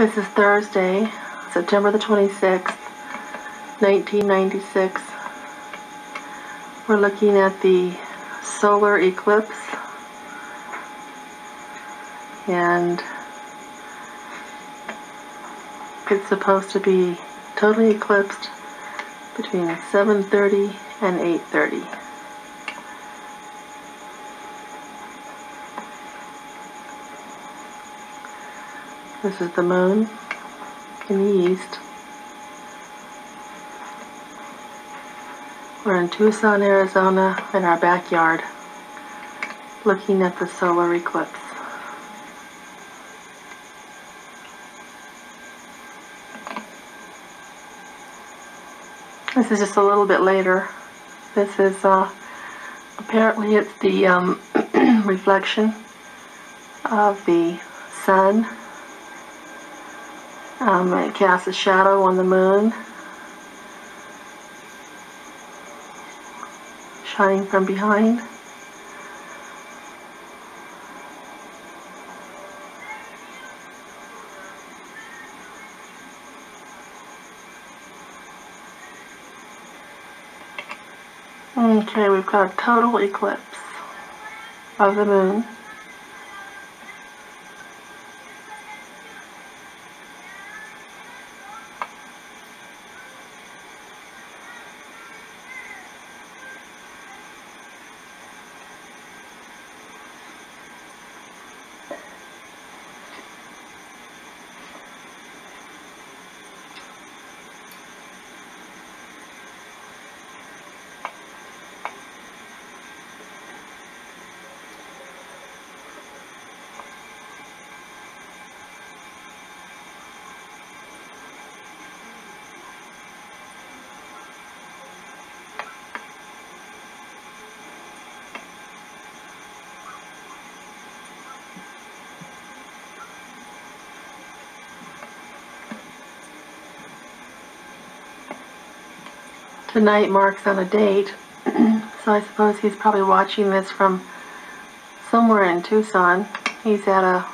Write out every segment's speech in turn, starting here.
This is Thursday, September the 26th, 1996. We're looking at the solar eclipse and it's supposed to be totally eclipsed between 7.30 and 8.30. This is the moon in the east. We're in Tucson, Arizona in our backyard looking at the solar eclipse. This is just a little bit later. This is, uh, apparently it's the um, reflection of the sun um, it casts a shadow on the moon, shining from behind. Okay, we've got a total eclipse of the moon. Tonight marks on a date, so I suppose he's probably watching this from somewhere in Tucson. He's at a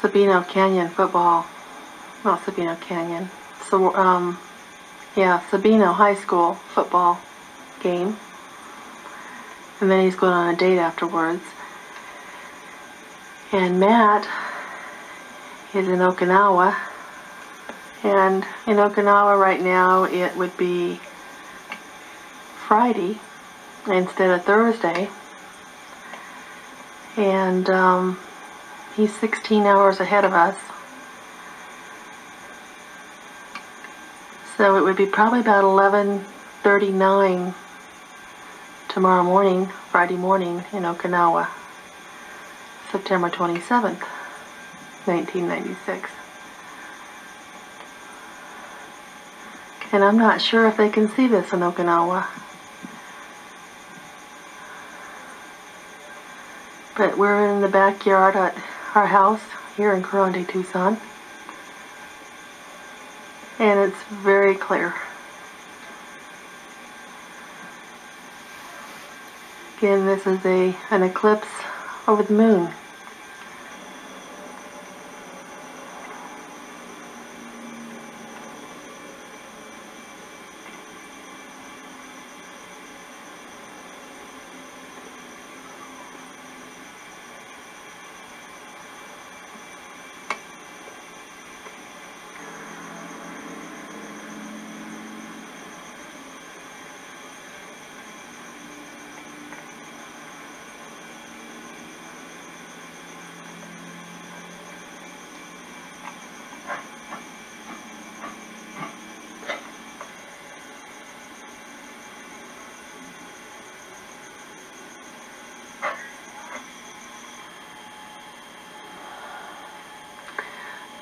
Sabino Canyon football, not Sabino Canyon, so um, yeah, Sabino High School football game. And then he's going on a date afterwards. And Matt is in Okinawa and in Okinawa right now, it would be Friday instead of Thursday. And um, he's 16 hours ahead of us. So it would be probably about 11.39 tomorrow morning, Friday morning in Okinawa, September 27th, 1996. And I'm not sure if they can see this in Okinawa. But we're in the backyard at our house here in Corona de, Tucson. And it's very clear. Again, this is a an eclipse over the moon.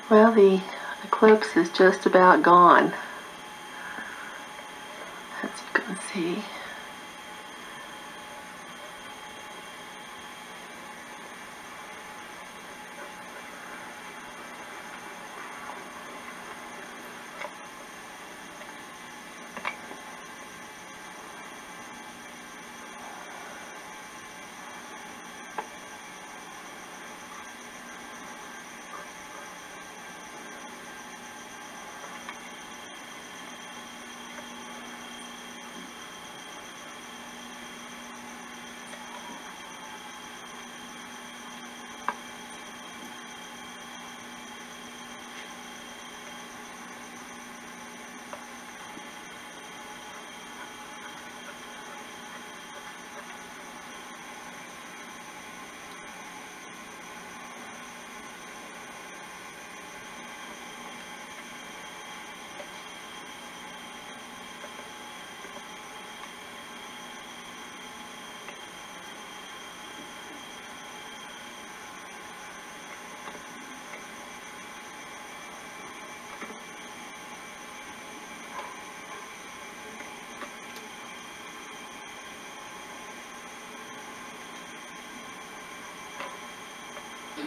Well, the eclipse is just about gone, as you can see.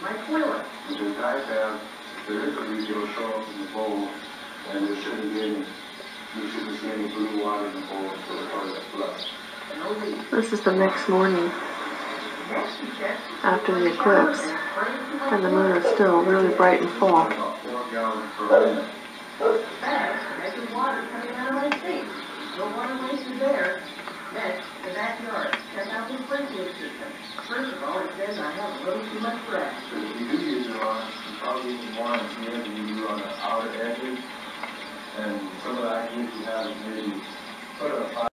My toilet. The guys have, there is a leak, it'll show up in the bowl, and there shouldn't be any, you shouldn't see any blue water in the bowl until the toilet's flushed. This is the next morning Next she checks. after the eclipse, and the moon is still really bright and full. About four gallons per minute. Bad, there's water coming out of my sink. No water wasted there. Next, the backyard. Check out the sprinkler system. First of all, it says I have a little too much grass. So if you do use it on, you probably use more on the than you do on the outer edges. And some of the ideas you have is maybe put a